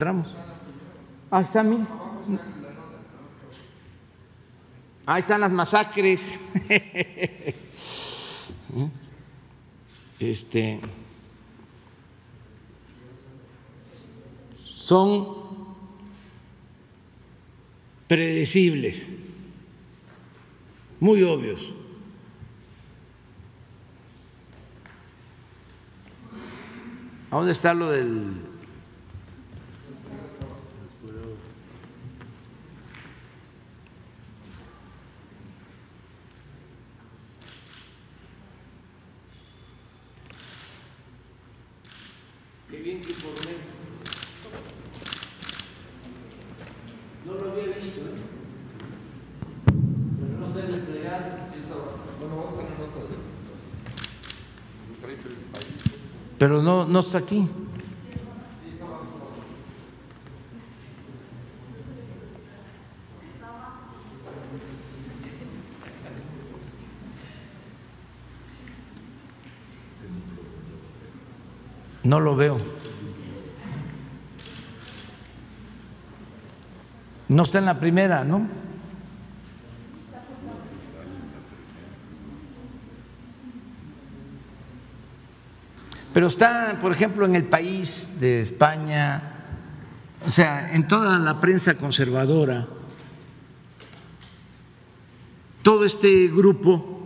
encontramos. Ahí está, mira. Ahí están las masacres. Este son predecibles, muy obvios. ¿A dónde está lo del Qué bien que informé. No lo había visto, ¿eh? Pero no sé desplegar. Pero no, no está aquí. No lo veo. No está en la primera, ¿no? Pero está, por ejemplo, en el país de España, o sea, en toda la prensa conservadora, todo este grupo